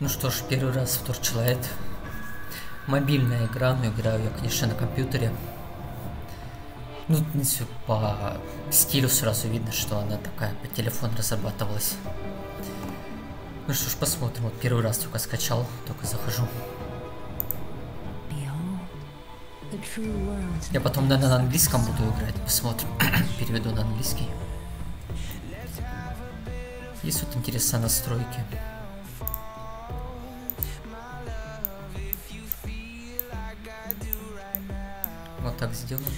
Ну что ж, первый раз в Torchlight. Мобильная игра, но играю я, конечно, на компьютере. Ну, по стилю сразу видно, что она такая по телефону разрабатывалась. Ну что ж, посмотрим. Вот первый раз только скачал, только захожу. Я потом, наверное, на английском буду играть. Посмотрим. Переведу на английский. Есть вот интересные настройки. Так сделаем.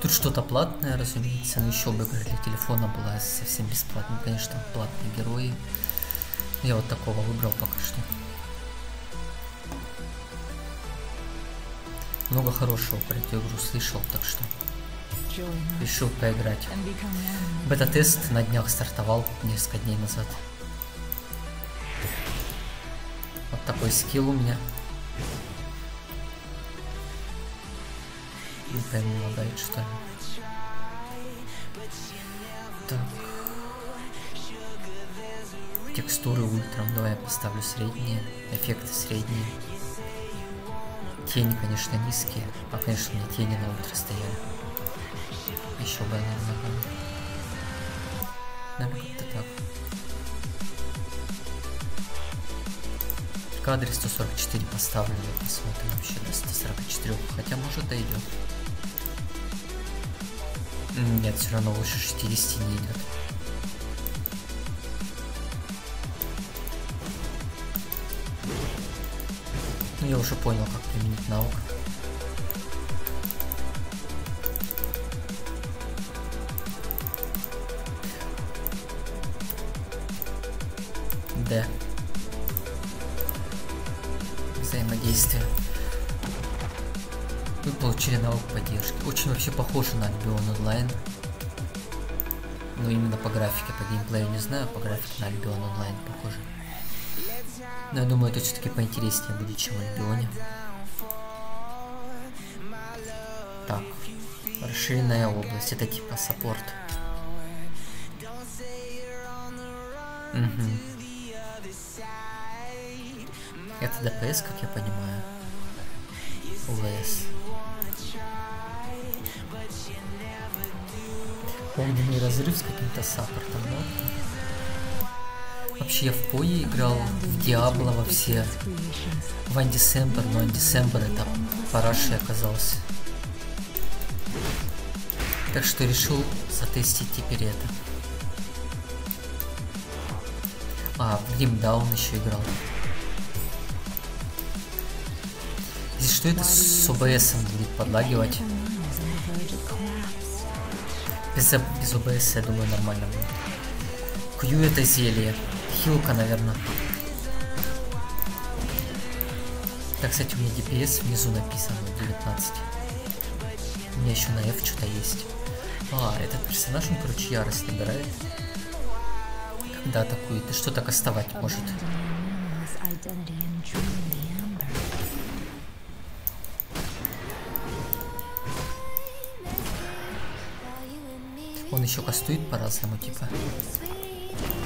Тут что-то платное, разумеется, но еще бы игра для телефона была совсем бесплатной. Конечно, платные герои. Я вот такого выбрал пока что. Много хорошего про эту игру слышал, так что решил поиграть. Бета-тест на днях стартовал несколько дней назад. Вот такой скилл у меня. Лагает что ли. Так. Текстуры ультрам. Давай я поставлю средние. Эффекты средние. Тени, конечно, низкие. А, конечно, меня тени на ультра стояли. Еще бы, наверное, Наверное, как-то так. В кадре 144 поставлю, посмотрим вообще до 144, хотя может дойдет. Нет, все равно выше 60 не идет. Ну, я уже понял, как применить науку. Похоже на Albion Online. Но именно по графике, по геймплею не знаю, по графике на Albion Online похоже. Но я думаю, это все-таки поинтереснее будет, чем в Альбионе. Так, расширенная область, это типа саппорт. Угу. Это ДПС, как я понимаю. ОВС. Огненный разрыв с каким-то саппортом, да? Вообще я в Пое играл, в Диабло во все, в Андисембер, но Андисембер это параши оказался. Так что решил затестить теперь это. А, в Гримдаун еще играл. Здесь что это с ОБС будет подлагивать? Без, без ОБС, я думаю, нормально будет. Кью это зелье. Хилка, наверное. Так, кстати, у меня DPS внизу написано 19. У меня еще на F что-то есть. А, этот персонаж, он, короче, ярость набирает. Когда атакует. И что-то кастовать может. Еще кастует по-разному, типа.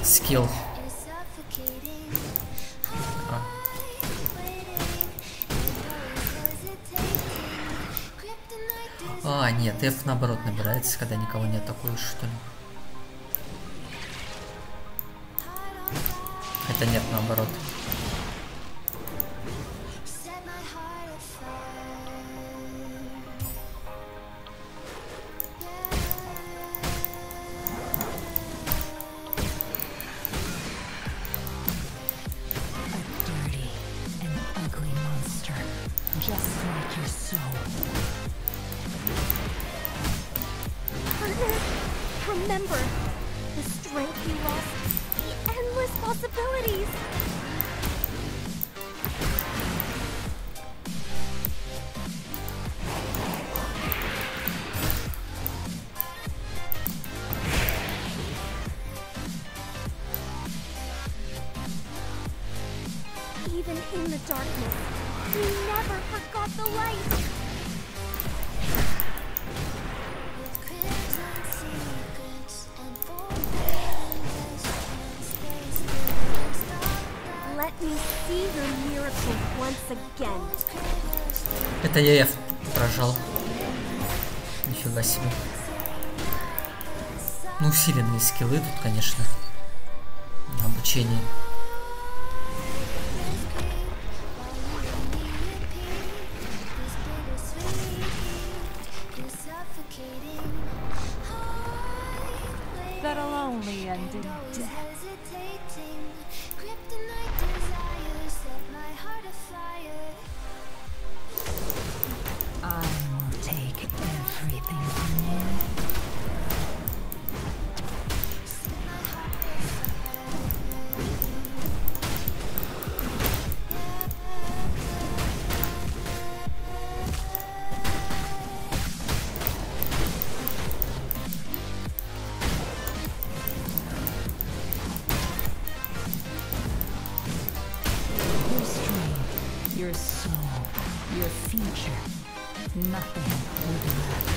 Скилл. А. а, нет, F наоборот набирается, когда никого не атакуешь, что ли. Хотя нет, наоборот. remember the strength you lost, the endless possibilities. Even in the darkness, we never forgot the light. Это я F прожал. Нифига себе. Ну, усиленные скиллы тут, конечно. Обучение. Nothing will be left.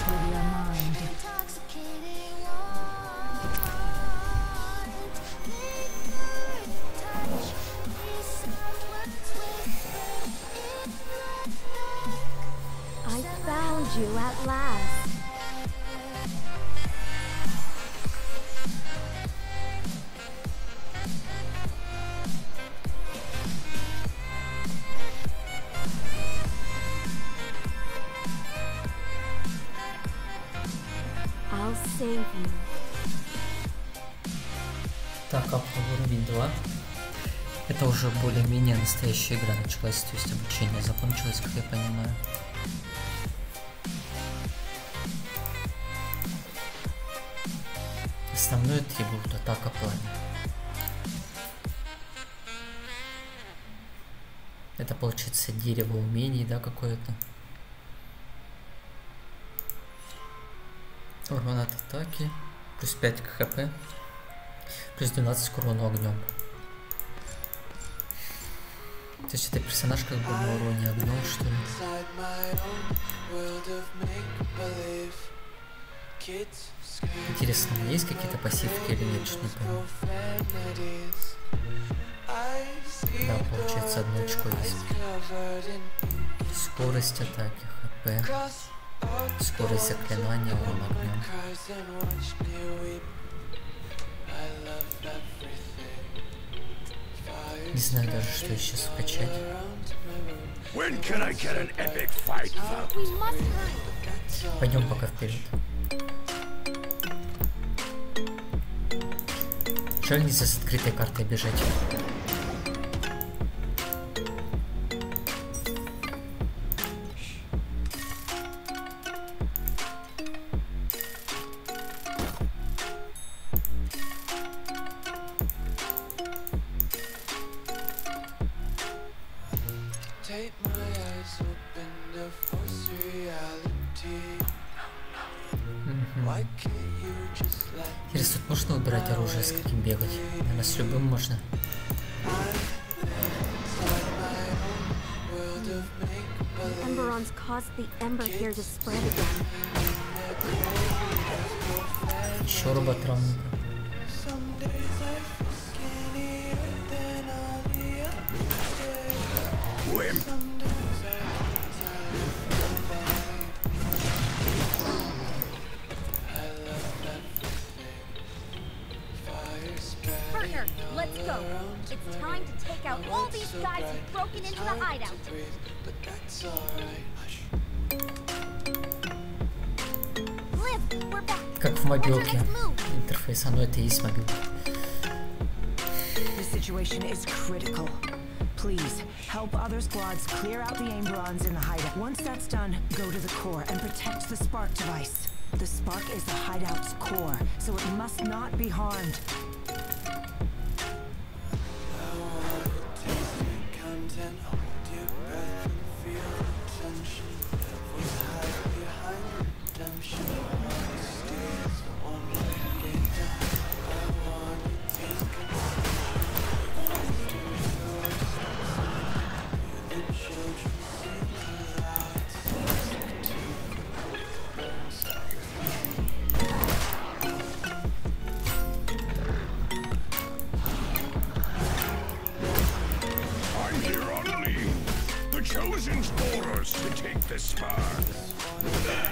Trillion. Save you. Так, апнул уровень 2. Это уже более-менее настоящая игра началась, то есть обучение закончилось, как я понимаю. Основной атрибут атака пламя. Это получается дерево умений, да, какое-то. Урон от атаки. Плюс 5 к хп. Плюс 12 к урону огнем. То есть это персонаж как бы на уроне огнем, что ли? Интересно, есть какие-то пассивки или нет, что не see Да, получается одно очко есть. Скорость атаки, хп, скорость заклинания, урон огнем. Не знаю даже, что еще скачать. around my room. When can I get an epic fight, Val? We must hurry. Пойдем пока вперед. Жаль нельзя с открытой картой бежать. Бегать? Наверное, с любым можно. world of make-believe? Emberons caused the ember here to spread again. Еще роботравника. go. around It's my time to room. take out My all world's these so guys bright, who've broken it's into the hard to hideout. breathe, but that's alright. Liv, we're back. Как в What's our мобилке. next move? Интерфейс, оно это и есть мобилка. The situation is critical. Please, help other squads clear out the Amberons in the hideout. Once that's done, go to the core and protect the spark device. The spark is the hideout's core, so it must not be harmed. chosen explorers to take this far.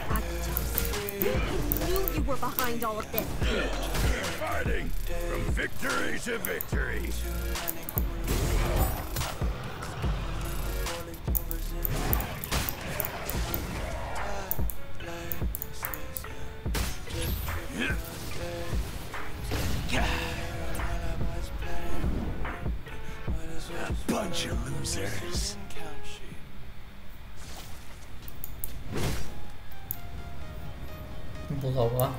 I knew you were behind all of this. We're fighting from victory to victory. bunch of losers. 不好吧？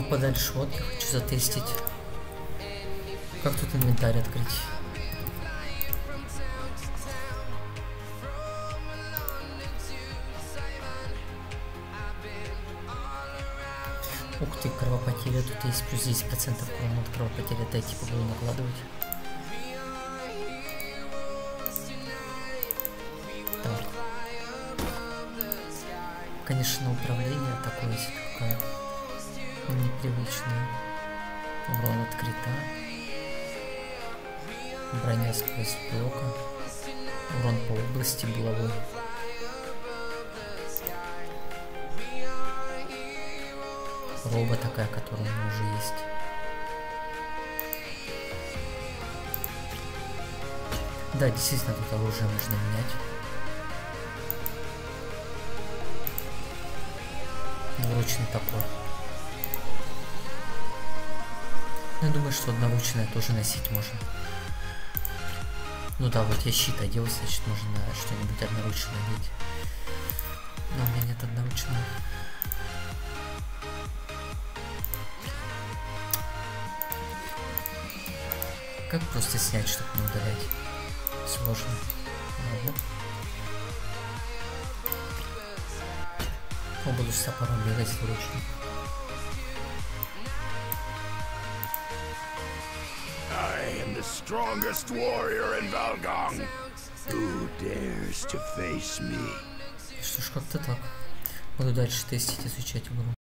Так. Подальше вот я хочу затестить. Как тут инвентарь открыть? Ух ты, кровопотеря. Тут есть плюс 10% урона от кровопотери. Это я типа буду накладывать. Конечно, управление такое себе какая непривычное. Урон от крита. Броня сквозь блока. Урон по области булавой. Роба такая, которая у меня уже есть. Да, действительно, тут оружие можно менять. Двуручный топор. Я думаю, что одноручное тоже носить можно. Ну да, вот я щит одел, значит можно что-нибудь одноручное одеть. Но у меня нет одноручного. Как просто снять, чтобы не удалять? Сложно. Ладно. Я буду с топором бегать вручную. Strongest warrior in Valgong. Who dares to face me? Что ж, как-то так. Буду дальше тестить, изучать игру.